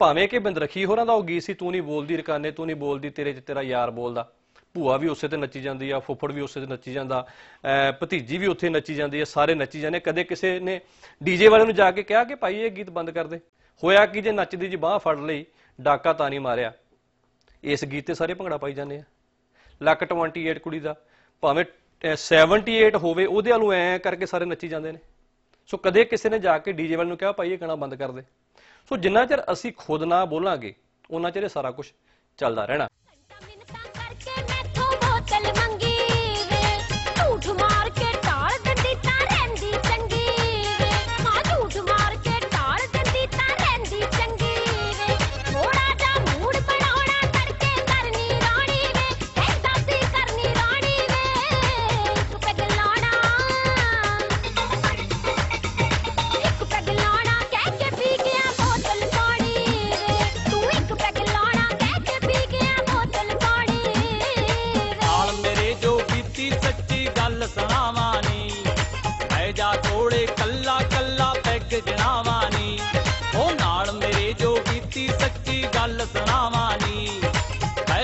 ਭਾਵੇਂ ਕਿ ਬਿੰਦਰਖੀ ਹੋਰਾਂ ਦਾ ਉਹ ਗੀਤ ਸੀ, ਤੂੰ ਨਹੀਂ ਬੋਲਦੀ ਰਕਾਨੇ, ਤੂੰ ਨਹੀਂ ਬੋਲਦੀ ਤੇਰੇ ਚ ਤੇਰਾ ਯਾਰ ਬੋਲਦਾ। ਭੂਆ ਵੀ ਉਸੇ ਤੇ ਨੱਚੀ ਜਾਂਦੀ ਆ, ਫੁੱਫੜ ਵੀ ਉਸੇ ਤੇ ਨੱਚੀ ਜਾਂਦਾ ਭਤੀਜੀ ਵੀ ਉੱਥੇ ਨੱਚੀ ਜਾਂਦੀ ਆ, ਸਾਰੇ ਨੱਚੀ ਜਾਂਦੇ ਕਦੇ ਕਿਸੇ ਨੇ ਡੀਜੇ ਵਾਲੇ ਨੂੰ ਜਾ ਕੇ ਕਿਹਾ ਕਿ ਭਾਈ ਇਹ ਗੀਤ ਬੰਦ ਕਰ ਦੇ। ਹੋਇਆ ਕਿ ਜੇ ਨੱਚਦੀ ਜੀ ਬਾਹ ਫੜ ਲਈ, ਡਾਕਾ ਤਾਂ ਨਹੀਂ ਮਾਰਿਆ। ਇਸ ਗੀਤ ਤੇ ਸਾਰੇ ਭੰਗੜਾ ਪਾਈ ਜਾਂਦੇ ਆ। ਲੱਕ 28 ਕੁੜੀ ਦਾ, ਭਾਵੇਂ 78 ਹੋਵੇ, ਉਹਦੇ ਵੱਲੋਂ ਐ ਕਰਕੇ ਸਾਰੇ ਨੱਚੀ ਜਾਂਦੇ ਨੇ। ਸੋ ਕਦੇ ਕਿਸੇ ਨੇ ਜਾ ਕੇ ਡੀਜੇ ਵਾਲੇ ਨੂੰ ਕਿਹਾ, ਭਾਈ, ਇਹ ਗਾਣਾ ਬੰਦ ਕਰ ਦੇ। ਸੋ ਜਿੰਨਾ ਚਿਰ ਅਸੀਂ ਖੁਦ ਨਾ ਬੋਲਾਂਗੇ ਉਹਨਾਂ ਚਿਰ ਇਹ ਸਾਰਾ ਕੁਝ ਚੱਲਦਾ ਰਹਿਣਾ।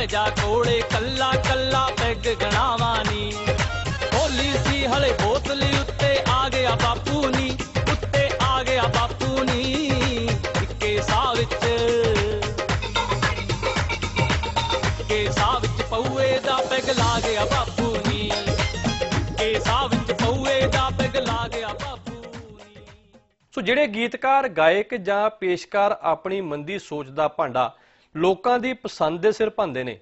ਜਾ ਕੋਲੇ ਕੱਲਾ ਕੱਲਾ ਪੈਗ ਜਣਾਵਾਂ ਨੀ ਹੋਲੀ ਸੀ ਹਲੇ ਬੋਤਲੀ ਉੱਤੇ ਆ ਗਿਆ ਬਾਪੂ ਨੀ ਉੱਤੇ ਆ ਗਿਆ ਬਾਪੂ ਨੀ ਇੱਕੇ ਸਾਹ ਵਿੱਚ। ਕੇਸਾਂ ਵਿੱਚ ਪਊਏ ਦਾ ਪੈਗ ਲਾ ਗਿਆ ਬਾਪੂ ਨੀ ਕੇਸਾਂ ਵਿੱਚ ਪਊਏ ਦਾ ਪੈਗ ਲਾ ਗਿਆ ਬਾਪੂ ਸੋ ਜਿਹੜੇ ਗੀਤਕਾਰ, ਗਾਇਕ ਜਾਂ ਪੇਸ਼ਕਾਰ ਆਪਣੀ ਮੰਦੀ ਸੋਚ ਦਾ ਭਾਂਡਾ ਲੋਕਾਂ ਦੀ ਪਸੰਦ ਦੇ ਸਿਰ ਭੰਦੇ ਨੇ।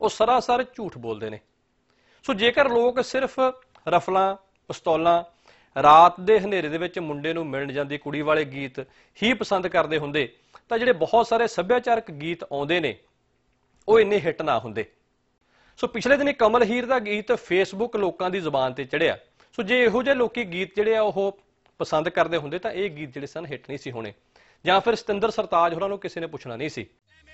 ਉਹ ਸਰਾਸਰ ਝੂਠ ਬੋਲਦੇ ਨੇ। ਸੋ ਜੇਕਰ ਲੋਕ ਸਿਰਫ ਰਫਲਾਂ, ਪਿਸਤੌਲਾਂ, ਰਾਤ ਦੇ ਹਨੇਰੇ ਦੇ ਵਿੱਚ ਮੁੰਡੇ ਨੂੰ ਮਿਲਣ ਜਾਂਦੀ ਕੁੜੀ ਵਾਲੇ ਗੀਤ ਹੀ ਪਸੰਦ ਕਰਦੇ ਹੁੰਦੇ, ਤਾਂ ਜਿਹੜੇ ਬਹੁਤ ਸਾਰੇ ਸੱਭਿਆਚਾਰਕ ਗੀਤ ਆਉਂਦੇ ਨੇ, ਉਹ ਇੰਨੇ ਹਿੱਟ ਨਾ ਹੁੰਦੇ। ਸੋ ਪਿਛਲੇ ਦਿਨੀ ਕਮਲ ਹੀਰ ਦਾ ਗੀਤ ਫੇਸਬੁੱਕ ਲੋਕਾਂ ਦੀ ਜ਼ੁਬਾਨ ਤੇ ਚੜਿਆ ਸੋ ਜੇ ਇਹੋ ਜਿਹੇ ਲੋਕੀ ਗੀਤ ਜਿਹੜੇ ਆ ਉਹ ਪਸੰਦ ਕਰਦੇ ਹੁੰਦੇ, ਤਾਂ ਇਹ ਗੀਤ ਜਿਹੜੇ ਸਨ, ਹਿੱਟ ਨਹੀਂ ਸੀ ਹੋਣੇ। ਜਾਂ ਫਿਰ ਸਤਿੰਦਰ ਸਰਤਾਜ ਹੋਰਾਂ ਨੂੰ ਕਿਸੇ ਨੇ ਪੁੱਛਣਾ ਨਹੀਂ ਸੀ।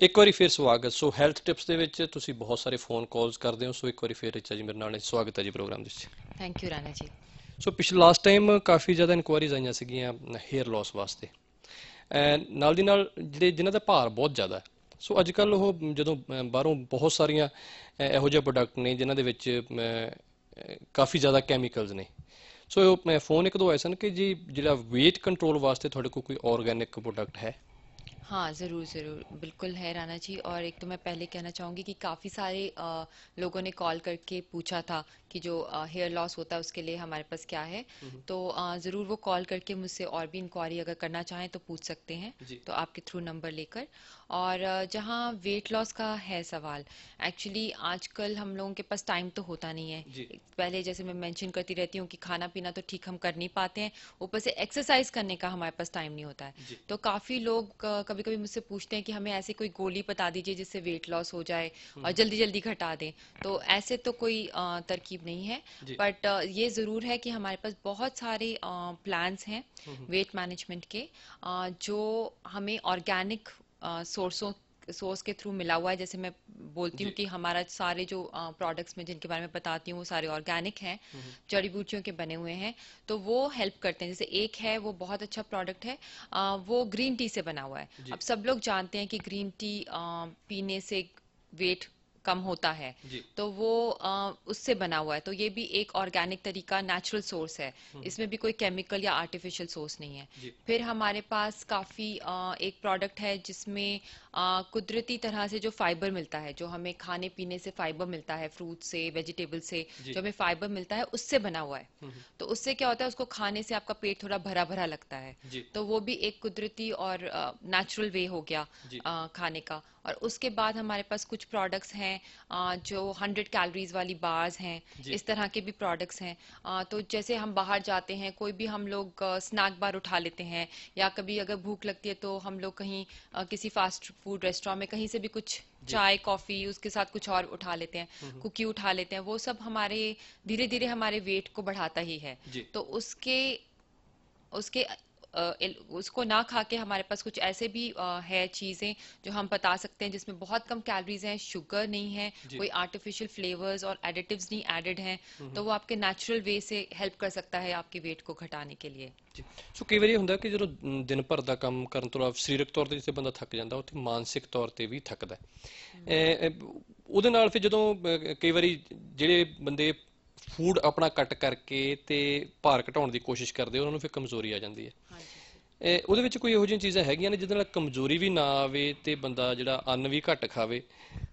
ਇੱਕ ਵਾਰੀ ਫਿਰ ਸਵਾਗਤ। ਸੋ ਹੈਲਥ ਟਿਪਸ ਦੇ ਵਿੱਚ ਤੁਸੀਂ ਬਹੁਤ ਸਾਰੇ ਫੋਨ ਕਾਲਸ ਕਰਦੇ ਹੋ ਸੋ ਇੱਕ ਵਾਰੀ ਫਿਰ ਰਿਚਾ ਜੀ ਮੇਰੇ ਨਾਲ ਸਵਾਗਤ ਹੈ ਜੀ ਪ੍ਰੋਗਰਾਮ ਦੇ ਵਿੱਚ। Thank you Rana ji. ਸੋ ਪਿਛਲੇ ਲਾਸਟ ਟਾਈਮ ਕਾਫੀ ਜ਼ਿਆਦਾ ਇਨਕੁਆਇਰੀਜ਼ ਆਈਆਂ ਸੀਗੀਆਂ ਹੇਅਰ ਲਾਸ ਵਾਸਤੇ। ਐਂਡ ਨਾਲ ਦੀ ਨਾਲ ਜਿਹੜੇ ਜਿਨ੍ਹਾਂ ਦਾ ਭਾਰ ਬਹੁਤ ਜ਼ਿਆਦਾ ਹੈ ਸੋ ਅੱਜ ਕੱਲ ਉਹ ਜਦੋਂ ਬਾਹਰੋਂ ਬਹੁਤ ਸਾਰੀਆਂ ਇਹੋ ਜਿਹੇ ਪ੍ਰੋਡਕਟ ਨੇ ਜਿਨ੍ਹਾਂ ਦੇ ਵਿੱਚ ਕਾਫੀ ਜ਼ਿਆਦਾ ਕੈਮੀਕਲਸ ਨੇ। ਸੋ ਮੈਂ ਫੋਨ ਇੱਕ ਦੋ ਆਏ ਸਨ ਕਿ ਜੀ ਜਿਹੜਾ weight ਕੰਟਰੋਲ ਵਾਸਤੇ ਤੁਹਾਡੇ ਕੋਲ ਕੋਈ ਆਰਗੈਨਿਕ ਪ੍ਰੋਡਕਟ ਹੈ हाँ ज़रूर ज़रूर। बिल्कुल है राना जी और एक तो मैं पहले कहना चाहूँगी कि काफ़ी सारे अ, लोगों ने कॉल करके पूछा था कि जो हेयर लॉस होता है उसके लिए हमारे पास क्या है। तो अ, ज़रूर वो कॉल करके मुझसे और भी इंक्वायरी अगर करना चाहें तो पूछ सकते हैं। जी। तो आपके थ्रू नंबर लेकर। और जहाँ वेट लॉस का है सवाल एक्चुअली आजकल हम लोगों के पास टाइम तो होता नहीं है। पहले जैसे मैं मेंशन करती रहती हूँ कि खाना पीना तो ठीक हम कर नहीं पाते हैं ऊपर से एक्सरसाइज करने का हमारे पास टाइम नहीं होता है। तो काफ़ी लोग कभी कभी मुझसे पूछते हैं कि हमें ऐसी कोई गोली बता दीजिए जिससे वेट लॉस हो जाए और जल्दी जल्दी घटा दें। तो ऐसे तो कोई तरकीब नहीं है। बट ये ज़रूर है कि हमारे पास बहुत सारे प्लान्स हैं हम्म। वेट मैनेजमेंट के जो हमें ऑर्गेनिक सोर्सों सोर्स के थ्रू मिला हुआ है। जैसे मैं बोलती हूँ कि हमारा सारे जो प्रोडक्ट्स में जिनके बारे में बताती हूँ वो सारे ऑर्गेनिक हैं जड़ी बूटियों के बने हुए हैं। तो वो हेल्प करते हैं। जैसे एक है वो बहुत अच्छा प्रोडक्ट है। आ, वो ग्रीन टी से बना हुआ है। अब सब लोग जानते हैं कि ग्रीन टी आ, पीने से वेट कम होता है। तो वो आ, उससे बना हुआ है। तो ये भी एक ऑर्गेनिक तरीका नेचुरल सोर्स है। हम्म। इसमें भी कोई केमिकल या आर्टिफिशियल सोर्स नहीं है। फिर हमारे पास काफ़ी आ, एक प्रोडक्ट है जिसमें कुदरती तरह से जो फाइबर मिलता है जो हमें खाने पीने से फाइबर मिलता है फ्रूट से वेजिटेबल से जो। हमें फाइबर मिलता है उससे बना हुआ है। तो उससे क्या होता है उसको खाने से आपका पेट थोड़ा भरा भरा लगता है। तो वो भी एक कुदरती और नेचुरल वे हो गया। अ, खाने का। और उसके बाद हमारे पास कुछ प्रोडक्ट्स हैं जो 100 कैलोरीज वाली बार्स हैं इस तरह के भी प्रोडक्ट्स हैं। तो जैसे हम बाहर जाते हैं कोई भी हम लोग स्नैक बार उठा लेते हैं या कभी अगर भूख लगती है तो हम लोग कहीं किसी फास्ट फ़ूड रेस्टोरेंट में कहीं से भी कुछ चाय कॉफ़ी उसके साथ कुछ और उठा लेते हैं हम्म। कुकी उठा लेते हैं वो सब हमारे धीरे धीरे हमारे वेट को बढ़ाता ही है। तो उसके उसके उसको ना खा के हमारे पास कुछ ऐसे भी अ, है चीजें जो हम बता सकते हैं जिसमें बहुत कम कैलोरीज हैं शुगर नहीं है जी। कोई आर्टिफिशियल फ्लेवर्स और एडिटिव्स नहीं एडेड हैं हम्म। तो वो आपके नेचुरल वे से हेल्प कर सकता है आपके वेट को घटाने के लिए ਸੋ ਕਈ ਵਾਰੀ ਇਹ ਹੁੰਦਾ ਕਿ ਜਦੋਂ ਅਮ, ਦਿਨ ਭਰ ਦਾ ਕੰਮ ਕਰਨ ਤੋਂ ਬਾਅਦ ਸਰੀਰਕ ਤੌਰ ਤੇ ਜਿੱਥੇ ਬੰਦਾ ਥੱਕ ਜਾਂਦਾ ਉੱਥੇ ਮਾਨਸਿਕ ਤੌਰ ਤੇ ਵੀ ਥੱਕਦਾ ਹੈ। ਇਹ- ਇਹ ਉਹਦੇ ਨਾਲ ਫਿਰ ਜਦੋਂ ਅਹ, ਕਈ ਵਾਰੀ ਜਿਹੜੇ ਬੰਦੇ ਫੂਡ ਆਪਣਾ ਕੱਟ ਕਰਕੇ ਤੇ ਭਾਰ ਘਟਾਉਣ ਦੀ ਕੋਸ਼ਿਸ਼ ਕਰਦੇ ਉਹਨਾਂ ਨੂੰ ਫਿਰ ਕਮਜ਼ੋਰੀ ਆ ਜਾਂਦੀ ਹੈ ਇਹ ਉਹਦੇ ਵਿੱਚ ਕੋਈ ਇਹੋ ਜਿਹੀਆਂ ਚੀਜ਼ਾਂ ਹੈਗੀਆਂ ਨੇ ਜਿਹਦੇ ਨਾਲ ਕਮਜ਼ੋਰੀ ਵੀ ਨਾ ਆਵੇ ਤੇ ਬੰਦਾ ਜਿਹੜਾ ਅੰਨ ਵੀ ਘੱਟ ਖਾਵੇ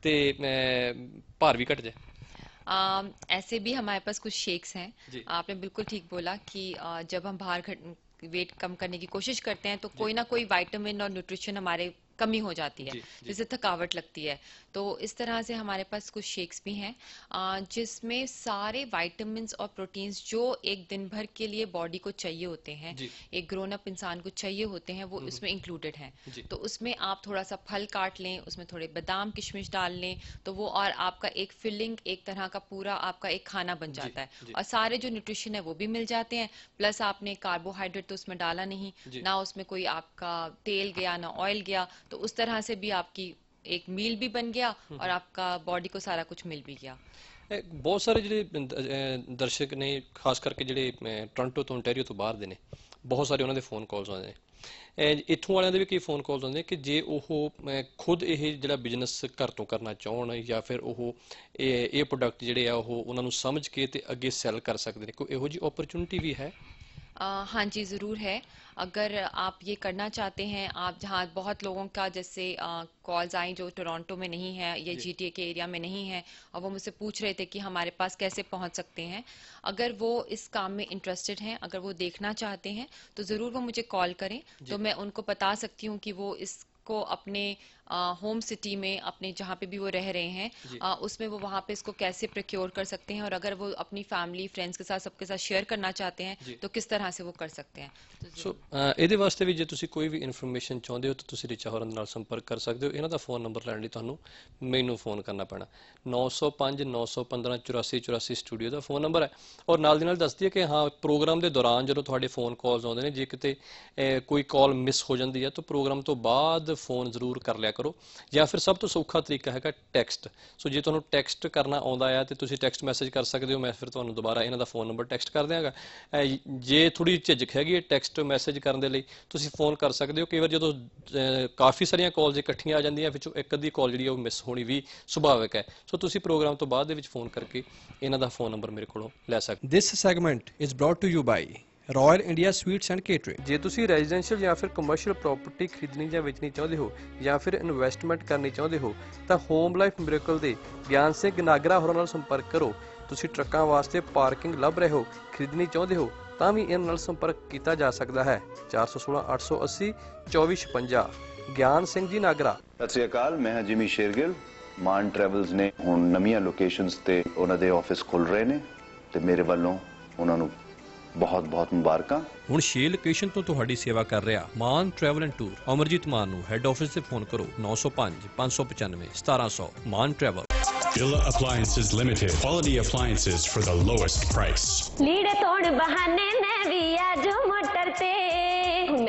ਤੇ ਅਹ, ਭਾਰ ਵੀ ਘਟ ਜਾਏ अम, ऐसे भी हमारे पास कुछ शेक्स हैं जी। आपने बिल्कुल ठीक बोला कि अ, जब हम बाहर घट- वेट कम करने की कोशिश करते हैं तो कोई ना कोई विटामिन और न्यूट्रिशन हमारे कमी हो जाती है जी, जी। जिससे थकावट लगती है तो इस तरह से हमारे पास कुछ शेक्स भी हैं जिसमें सारे विटामिन्स और प्रोटीन्स जो एक दिन भर के लिए बॉडी को चाहिए होते हैं एक ग्रोन अप इंसान को चाहिए होते हैं वो हम्म। उसमें इंक्लूडेड हैं। तो उसमें आप थोड़ा सा फल काट लें उसमें थोड़े बादाम किशमिश डाल लें तो वो और आपका एक फिलिंग एक तरह का पूरा आपका एक खाना बन जाता है। और सारे जो न्यूट्रिशन है वो भी मिल जाते हैं प्लस आपने कार्बोहाइड्रेट तो उसमें डाला नहीं ना उसमें कोई आपका तेल गया ना ऑयल गया तो उस तरह से भी आपकी एक मील भी बन गया और आपका बॉडी को सारा कुछ मिल भी गया। ਬਹੁਤ ਸਾਰੇ ਜਿਹੜੇ ਦਰਸ਼ਕ ਨੇ ਖਾਸ ਕਰਕੇ ਜਿਹੜੇ ਟੋਰਾਂਟੋ ਤੋਂ ਓਨਟਾਰੀਓ ਤੋਂ ਬਾਹਰ ਦੇ ਨੇ ਬਹੁਤ ਸਾਰੇ ਉਹਨਾਂ ਦੇ ਫੋਨ ਕਾਲਸ ਆਉਂਦੇ ਨੇ ਇੱਥੋਂ ਵਾਲਿਆਂ ਦੇ ਵੀ ਕਈ ਫੋਨ ਕਾਲਸ ਆਉਂਦੇ ਨੇ ਕਿ ਜੇ ਉਹ ਖੁਦ ਇਹ ਜਿਹੜਾ ਬਿਜ਼ਨਸ ਘਰ ਤੋਂ ਕਰਨਾ ਚਾਹਣ ਜਾਂ ਫਿਰ ਉਹ ਇਹ ਇਹ ਪ੍ਰੋਡਕਟ ਜਿਹੜੇ ਆ ਉਹ ਉਹਨਾਂ ਨੂੰ ਸਮਝ ਕੇ ਤੇ ਅੱਗੇ ਸੈਲ ਕਰ ਸਕਦੇ ਨੇ ਓਪਰਚੁਨਿਟੀ ਵੀ ਹੈ हाँ जी ज़रूर है। अगर आप ये करना चाहते हैं आप जहाँ बहुत लोगों का जैसे कॉल्स आई जो टोरंटो में नहीं है या जीटीए के एरिया में नहीं है और वो मुझसे पूछ रहे थे कि हमारे पास कैसे पहुँच सकते हैं। अगर वो इस काम में इंटरेस्टेड हैं अगर वो देखना चाहते हैं तो ज़रूर वो मुझे कॉल करें। तो मैं उनको बता सकती हूँ कि वो इसको अपने होम सिटी में अपने जहाँ पे भी वो रह रहे हैं जी। अ, उसमें वो वहाँ पे इसको कैसे प्रोक्योर कर सकते हैं और अगर वो अपनी फैमिली फ्रेंड्स के साथ सबके साथ शेयर करना चाहते हैं जी। तो किस तरह से वो कर सकते हैं ਸੋ ਅਹ, ਇਹਦੇ ਵਾਸਤੇ ਵੀ ਜੇ ਤੁਸੀਂ ਕੋਈ ਵੀ ਇਨਫੋਰਮੇਸ਼ਨ ਚਾਹੁੰਦੇ ਹੋ ਤਾਂ ਤੁਸੀਂ ਰਿਚਾ ਹੋਰਾਂ ਦੇ ਨਾਲ ਸੰਪਰਕ ਕਰ ਸਕਦੇ ਹੋ ਇਹਨਾਂ ਦਾ ਫੋਨ ਨੰਬਰ ਲੈਣ ਲਈ ਤੁਹਾਨੂੰ ਮੈਨੂੰ ਫੋਨ ਕਰਨਾ ਪੈਣਾ 905 915 84 84 ਸਟੂਡੀਓ ਦਾ ਫੋਨ ਨੰਬਰ ਹੈ ਔਰ ਨਾਲ ਦੀ ਨਾਲ ਦੱਸਦੀ ਹੈ ਕਿ ਹਾਂ ਪ੍ਰੋਗਰਾਮ ਦੇ ਦੌਰਾਨ ਜਦੋਂ ਤੁਹਾਡੇ ਫੋਨ ਕਾਲਸ ਆਉਂਦੇ ਨੇ ਜੇ ਕਿਤੇ ਅਹ, ਕੋਈ ਕਾਲ ਮਿਸ ਹੋ ਜਾਂਦੀ ਹੈ ਤਾਂ ਪ੍ਰੋਗਰਾਮ ਤੋਂ ਬਾਅਦ ਫੋਨ ਜ਼ਰੂਰ ਕਰ ਲਿਆ ਕਰੋ। ਜਾਂ ਫਿਰ ਸਭ ਤੋਂ ਸੌਖਾ ਤਰੀਕਾ ਹੈਗਾ ਟੈਕਸਟ। ਸੋ ਜੇ ਤੁਹਾਨੂੰ ਟੈਕਸਟ ਕਰਨਾ ਆਉਂਦਾ ਆ ਤੇ ਤੁਸੀਂ ਟੈਕਸਟ ਮੈਸੇਜ ਕਰ ਸਕਦੇ ਹੋ, ਮੈਂ ਫਿਰ ਤੁਹਾਨੂੰ ਦੁਬਾਰਾ ਇਹਨਾਂ ਦਾ ਫੋਨ ਨੰਬਰ ਟੈਕਸਟ ਕਰ ਦਿਆਂਗਾ। ਅਹ ਜੇ ਥੋੜੀ ਝਿਜਕ ਹੈਗੀ ਹੈ ਟੈਕਸਟ ਮੈਸੇਜ ਕਰਨ ਦੇ ਲਈ, ਤੁਸੀਂ ਫੋਨ ਕਰ ਸਕਦੇ ਹੋ। ਕਈ ਵਾਰ ਜਦੋਂ ਕਾਫੀ ਸਾਰੀਆਂ ਕਾਲਸ ਇਕੱਠੀਆਂ ਆ ਜਾਂਦੀਆਂ, ਵਿੱਚੋਂ ਇੱਕ ਅੱਧੀ ਕਾਲ ਜਿਹੜੀ ਆ ਉਹ ਮਿਸ ਹੋਣੀ ਵੀ ਸੁਭਾਵਿਕ ਹੈ। ਸੋ ਤੁਸੀਂ ਪ੍ਰੋਗਰਾਮ ਤੋਂ ਬਾਅਦ ਦੇ ਵਿੱਚ ਫੋਨ ਕਰਕੇ ਇਹਨਾਂ ਦਾ ਫੋਨ ਨੰਬਰ ਮੇਰੇ ਕੋਲੋਂ ਲੈ ਸਕਦੇ this segment is brought to you by Royal India Sweets and Catering. ਜੇ ਤੁਸੀਂ ਰੈਜ਼ੀਡੈਂਸ਼ੀਅਲ ਜਾਂ ਫਿਰ ਕਮਰਸ਼ੀਅਲ ਪ੍ਰਾਪਰਟੀ ਖਰੀਦਣੀ ਜਾਂ ਵੇਚਣੀ ਚਾਹੁੰਦੇ ਹੋ ਜਾਂ ਫਿਰ ਇਨਵੈਸਟਮੈਂਟ ਕਰਨੀ ਚਾਹੁੰਦੇ ਹੋ ਤਾਂ ਹੋਮ ਲਾਈਫ ਮਿਰੇਕਲ ਦੇ ਗਿਆਨ ਸਿੰਘ ਨਾਗਰਾ ਹੋਰਾਂ ਨਾਲ ਸੰਪਰਕ ਕਰੋ। ਤੁਸੀਂ ਟਰੱਕਾਂ ਵਾਸਤੇ ਪਾਰਕਿੰਗ ਲੱਭ ਰਹੇ ਹੋ ਖਰੀਦਣੀ ਚਾਹੁੰਦੇ ਹੋ ਤਾਂ ਵੀ ਇਹਨਾਂ ਨਾਲ ਸੰਪਰਕ ਕੀਤਾ ਜਾ ਸਕਦਾ ਹੈ। 416 880 2456 ਗਿਆਨ ਸਿੰਘ ਜੀ ਨਾਗਰਾ। ਸਤਿ ਸ੍ਰੀ ਅਕਾਲ ਮੈਂ ਹਾਂ ਜਿਮੀ ਸ਼ੇਰਗਿਲ। ਮਾਨ ਟਰੈਵਲਸ ਨੇ ਹੁਣ ਨਵੀਆਂ ਲੋਕੇਸ਼ਨਸ ਤੇ ਉਹਨਾਂ ਦੇ ਆਫਿਸ ਖੁੱਲ ਰਹੇ ਨੇ ਤੇ ਮੇਰੇ ਵੱਲੋਂ ਉਹਨਾਂ ਨੂੰ ਬਹੁਤ ਬਹੁਤ ਮੁਬਾਰਕਾਂ ਹੁਣ 6 ਲੋਕੇਸ਼ਨ ਤੋਂ ਤੁਹਾਡੀ ਸੇਵਾ ਕਰ ਰਿਹਾ Mann travel and tour Amarjeet Mann ਨੂੰ ਹੈੱਡ ਆਫਿਸ ਤੇ ਫੋਨ ਕਰੋ 905 595 1700 Mann travel Villa Appliances Limited. Quality appliances for the lowest price. ਲੀੜੇ ਤੋੜ ਬਹਾਨੇ ਮੈਂ ਵੀ ਆਜੋ ਮੋਟਰ ਤੇ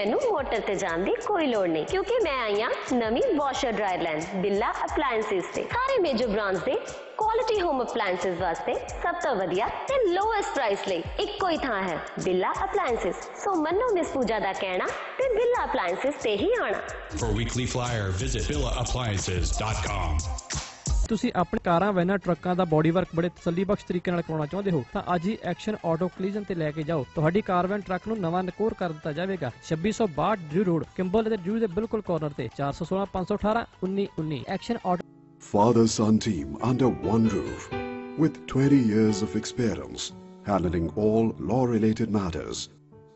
ਮੈਨੂੰ ਮੋਟਰ ਤੇ ਜਾਣ ਦੀ ਕੋਈ ਲੋੜ ਨਹੀਂ ਕਿਉਂਕਿ ਮੈਂ ਆਈ ਹਾਂ ਨਵੀਂ ਵਾਸ਼ਰ ਡਰਾਇਰ ਲੈਣ ਬਿੱਲਾ ਅਪਲਾਈਐਂਸਿਸ ਤੇ। ਸਾਰੇ ਮੇਜਰ ਬ੍ਰਾਂਡਸ ਦੇ ਕੁਆਲਿਟੀ ਹੋਮ ਅਪਲਾਈਐਂਸਿਸ ਵਾਸਤੇ ਸਭ ਤੋਂ ਵਧੀਆ ਤੇ ਲੋਐਸਟ ਪ੍ਰਾਈਸ ਲਈ ਇੱਕੋ ਹੀ ਥਾਂ ਹੈ ਬਿੱਲਾ ਅਪਲਾਈਐਂਸਿਸ ਸੋ ਮੰਨੋ ਮਿਸ ਪੂਜਾ ਦਾ ਕਹਿਣਾ ਤੇ ਬਿੱਲਾ ਅਪਲਾਈਐਂਸਿਸ ਤੇ ਹੀ ਆਣਾ For weekly flyer, visit villaappliances.com. ਤੁਸੀਂ ਆਪਣੇ ਕਾਰਾਂ ਵੈਨਾਂ ਟਰੱਕਾਂ ਦਾ ਬੋਡੀ ਵਰਕ ਬੜੇ ਤਸੱਲੀਬਖਸ਼ ਤਰੀਕੇ ਨਾਲ ਕਰਾਉਣਾ ਚਾਹੁੰਦੇ ਹੋ ਤਾਂ ਅੱਜ ਹੀ ਐਕਸ਼ਨ ਆਟੋ ਕਲੀਜ਼ਨ ਤੇ ਲੈ ਕੇ ਜਾਓ ਤੁਹਾਡੀ ਕਾਰ ਵੈਨ ਟਰੱਕ ਨੂੰ ਨਵਾਂ ਨਕੋਰ ਕਰ ਦਿੱਤਾ ਜਾਵੇਗਾ 2662 ਡਿਊ ਰੋਡ ਕਿੰਬਲ ਅਤੇ ਡਿਊ ਦੇ ਬਿਲਕੁਲ ਕਾਰਨਰ ਤੇ 416 518 1919 action auto Father son team under one roof with 20 years of experience handling all law related matters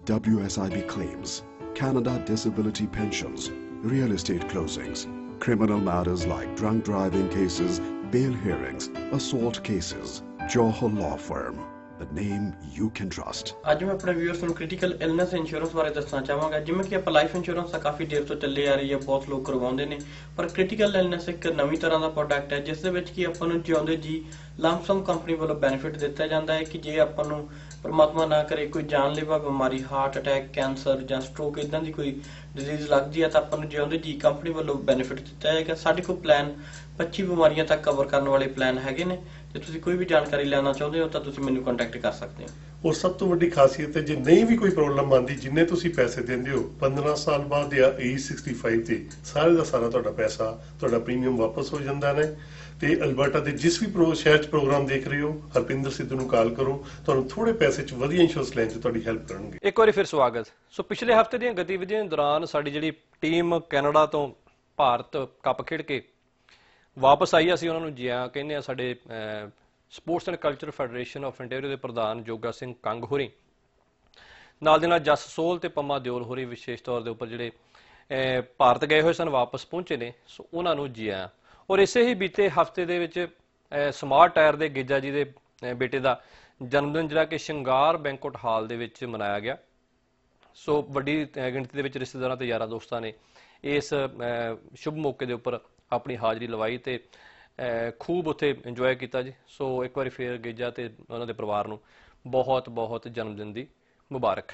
WSIB claims, Canada disability pensions, real estate closings, criminal matters like drunk driving cases, bail hearings, assault cases. Johor Law Firm, the name you can trust. ਅੱਜ ਮੈਂ ਆਪਣੇ viewers ਨੂੰ critical illness insurance ਬਾਰੇ ਦੱਸਣਾ ਚਾਹਾਂਗਾ ਜਿਵੇਂ ਕਿ ਆਪਾਂ ਲਾਈਫ ਇੰਸ਼ੋਰੈਂਸ ਤਾਂ ਕਾਫੀ ਦੇਰ ਤੋਂ ਚੱਲੇ ਆ ਰਹੀ ਹੈ ਬਹੁਤ ਲੋਕ ਕਰਵਾਉਂਦੇ ਨੇ ਪਰ ਕ੍ਰਿਟੀਕਲ ਇਲਨੈਸ ਇੱਕ ਨਵੀਂ ਤਰ੍ਹਾਂ ਦਾ ਪ੍ਰੋਡਕਟ ਹੈ ਜਿਸ ਦੇ ਵਿੱਚ ਕੀ ਆਪਾਂ ਨੂੰ ਜਿਉਂਦੇ ਜੀ ਲੰਪਸਮ ਕੰਪਨੀ ਵੱਲੋਂ ਬੈਨੀਫਿਟ ਦਿੱਤਾ ਜਾਂਦਾ ਹੈ ਕਿ ਜੇ ਆਪਾਂ ਨੂੰ ਪਰਮਾਤਮਾ ਨਾ ਕਰੇ, ਕੋਈ ਜਾਨਲੇਵਾ ਬਿਮਾਰੀ ਹਾਰਟ ਅਟੈਕ ਕੈਂਸਰ ਜਾਂ ਸਟ੍ਰੋਕ ਇਦਾਂ ਦੀ ਕੋਈ ਡਿਜ਼ੀਜ਼ ਲੱਗਦੀ ਹੈ ਤਾਂ ਆਪਾਂ ਨੂੰ ਜਿਉਂਦੇ ਜੀ ਕੰਪਨੀ ਵੱਲੋਂ ਬੈਨੀਫਿਟ ਦਿੱਤਾ ਜਾਏਗਾ। ਸਾਡੇ ਕੋਲ ਪਲਾਨ 25 ਬਿਮਾਰੀਆਂ ਤੱਕ ਕਵਰ ਕਰਨ ਵਾਲੇ ਪਲਾਨ ਹੈਗੇ ਨੇ। ਜੇ ਤੁਸੀਂ ਕੋਈ ਵੀ ਜਾਣਕਾਰੀ ਲੈਣਾ ਚਾਹੁੰਦੇ ਹੋ ਤਾਂ ਤੁਸੀਂ ਮੈਨੂੰ ਕੰਟੈਕਟ ਕਰ ਸਕਦੇ ਹੋ। ਔਰ ਸਭ ਤੋਂ ਵੱਡੀ ਖਾਸੀਅਤ ਹੈ, ਜੇ ਨਹੀਂ ਵੀ ਕੋਈ ਪ੍ਰੋਬਲਮ ਆਂਦੀ ਜਿੰਨੇ ਤੁਸੀਂ ਪੈਸੇ ਦਿੰਦੇ ਹੋ 15 ਸਾਲ ਬਾਅਦ ਜਾਂ ਏਜ 65 ਤੇ, ਸਾਰੇ ਦਾ ਸਾਰਾ ਤੁਹਾਡਾ ਪੈਸਾ, ਤੁਹਾਡਾ ਪ੍ਰੀਮੀਅਮ ਵਾਪਸ ਹੋ ਜਾਂਦਾ ਨੇ। ਤੇ ਅਲਬਰਟਾ ਦੇ ਜਿਸ ਵੀ ਪ੍ਰੋ ਸ਼ਹਿਰ 'ਚ ਪ੍ਰੋਗਰਾਮ ਦੇਖ ਰਹੇ ਹੋ, ਹਰਪਿੰਦਰ ਸਿੱਧੂ ਨੂੰ ਕਾਲ ਕਰੋ, ਤੁਹਾਨੂੰ ਥੋੜੇ ਪੈਸੇ 'ਚ ਵਧੀਆ ਇੰਸ਼ੋਰੈਂਸ ਲੈਣ 'ਚ ਤੁਹਾਡੀ ਹੈਲਪ ਕਰਨਗੇ। ਇੱਕ ਵਾਰੀ ਫਿਰ ਸਵਾਗਤ। ਸੋ ਪਿਛਲੇ ਹਫ਼ਤੇ ਦੀਆਂ ਗਤੀਵਿਧੀਆਂ ਦੌਰਾਨ ਸਾਡੀ ਜਿਹੜੀ ਟੀਮ ਕੈਨੇਡਾ ਤੋਂ ਭਾਰਤ ਕੱਪ ਖੇਡ ਕੇ ਵਾਪਸ ਆਈ, ਅਸੀਂ ਉਹਨਾਂ ਨੂੰ ਜੀ ਕਹਿੰਦੇ ਆ ਸਾਡੇ sports and culture federation of interior ਦੇ ਪ੍ਰਧਾਨ ਜੋਗਾ ਸਿੰਘ ਕੰਗ ਹੋਰੀ। ਨਾਲ ਦੇ ਨਾਲ ਜਸ ਸੋਲ ਤੇ ਪੰਮਾ ਦਿਓਲ ਹੋਰੀ ਵਿਸ਼ੇਸ਼ ਤੌਰ ਦੇ ਉੱਪਰ ਜਿਹੜੇ ਭਾਰਤ ਗਏ ਹੋਏ ਸਨ, ਵਾਪਸ ਪਹੁੰਚੇ ਨੇ। ਸੋ ਉਹਨਾਂ ਨੂੰ ਜੀ ਔਰ ਇਸੇ ਹੀ ਬੀਤੇ ਹਫ਼ਤੇ ਦੇ ਵਿੱਚ ਸਮਾਰਟ ਟਾਇਰ ਦੇ ਗੇਜਾ ਜੀ ਦੇ ਬੇਟੇ ਦਾ ਜਨਮ ਦਿਨ ਜਿਹੜਾ ਕਿ ਸ਼ਿੰਗਾਰ ਬੈਂਕਟ ਹਾਲ ਦੇ ਵਿੱਚ ਮਨਾਇਆ ਗਿਆ। ਸੋ ਵੱਡੀ ਗਿਣਤੀ ਦੇ ਵਿੱਚ ਰਿਸ਼ਤੇਦਾਰਾਂ ਤੇ ਯਾਰਾਂ ਦੋਸਤਾਂ ਨੇ ਇਸ ਸ਼ੁਭ ਮੌਕੇ ਦੇ ਉੱਪਰ ਆਪਣੀ ਹਾਜ਼ਰੀ ਲਵਾਈ ਤੇ ਖੂਬ ਉੱਥੇ ਇੰਜੋਏ ਕੀਤਾ ਜੀ। ਸੋ ਇੱਕ ਵਾਰੀ ਫੇਰ ਗੇਜਾ ਤੇ ਉਹਨਾਂ ਦੇ ਪਰਿਵਾਰ ਨੂੰ ਬਹੁਤ ਬਹੁਤ ਜਨਮ ਦਿਨ ਦੀ ਮੁਬਾਰਕ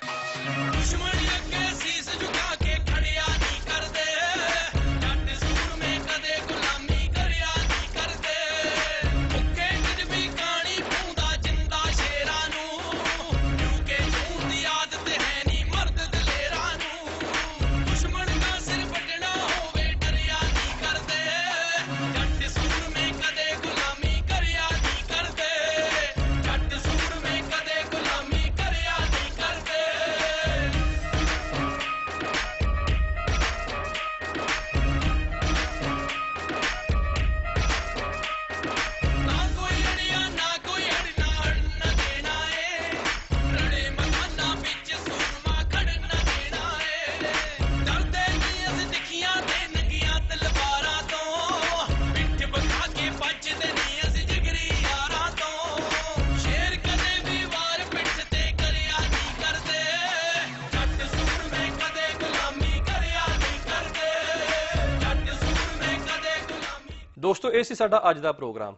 ਇਹ ਸੀ ਸਾਡਾ ਅੱਜ ਦਾ ਪ੍ਰੋਗਰਾਮ।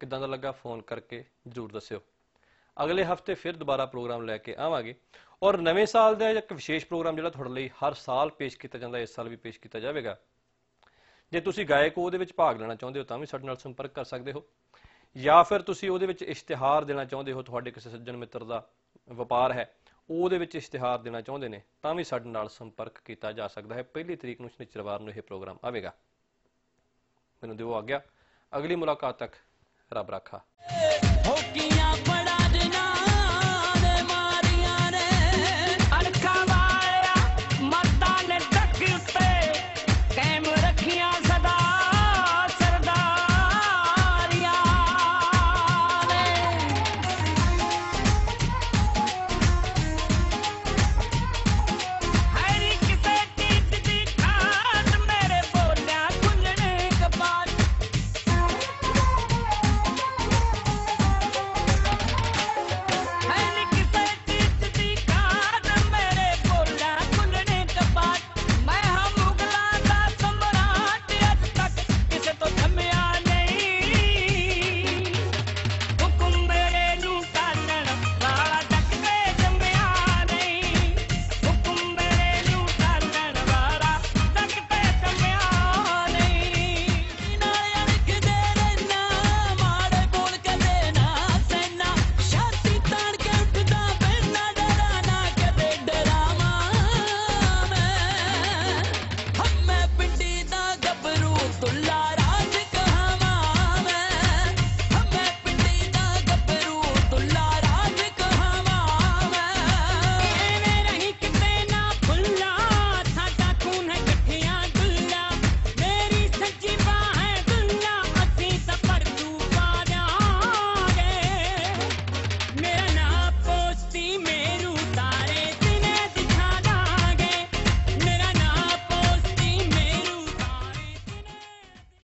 ਕਿਦਾਂ ਦਾ ਲੱਗਾ? ਫੋਨ ਕਰਕੇ ਜਰੂਰ ਦੱਸਿਓ। ਅਗਲੇ ਹਫ਼ਤੇ ਫਿਰ ਦੁਬਾਰਾ ਪ੍ਰੋਗਰਾਮ ਲੈ ਕੇ ਆਵਾਂਗੇ। ਔਰ ਨਵੇਂ ਸਾਲ ਦਾ ਇੱਕ ਵਿਸ਼ੇਸ਼ ਪ੍ਰੋਗਰਾਮ ਜਿਹੜਾ ਤੁਹਾਡੇ ਲਈ ਹਰ ਸਾਲ ਪੇਸ਼ ਕੀਤਾ ਜਾਂਦਾ, ਇਸ ਸਾਲ ਵੀ ਪੇਸ਼ ਕੀਤਾ ਜਾਵੇਗਾ। ਜੇ ਤੁਸੀਂ ਗਾਇਕ ਹੋ, ਉਹਦੇ ਵਿੱਚ ਭਾਗ ਲੈਣਾ ਚਾਹੁੰਦੇ ਹੋ, ਤਾਂ ਵੀ ਸਾਡੇ ਨਾਲ ਸੰਪਰਕ ਕਰ ਸਕਦੇ ਹੋ। ਜਾਂ ਫਿਰ ਤੁਸੀਂ ਉਹਦੇ ਵਿੱਚ ਇਸ਼ਤਿਹਾਰ ਦੇਣਾ ਚਾਹੁੰਦੇ ਹੋ, ਤੁਹਾਡੇ ਕਿਸੇ ਸੱਜਣ ਮਿੱਤਰ ਦਾ ਵਪਾਰ ਹੈ, ਉਹਦੇ ਵਿੱਚ ਇਸ਼ਤਿਹਾਰ ਦੇਣਾ ਚਾਹੁੰਦੇ ਨੇ, ਤਾਂ ਵੀ ਸਾਡੇ ਨਾਲ ਸੰਪਰਕ ਕੀਤਾ ਜਾ ਸਕਦਾ ਹੈ। ਪਹਿਲੀ ਤਰੀਕ ਨੂੰ ਸ਼ਨੀਚਰਵਾਰ ਨੂੰ ਇਹ ਪ੍ਰੋਗਰਾਮ ਆਵੇਗਾ। ਮੈਨੂੰ ਦਿਓ ਆਗਿਆ। ਅਗਲੀ ਮੁਲਾਕਾਤ ਤੱਕ ਰੱਬ ਰਾਖਾ। ਹੋਕੀਆਂ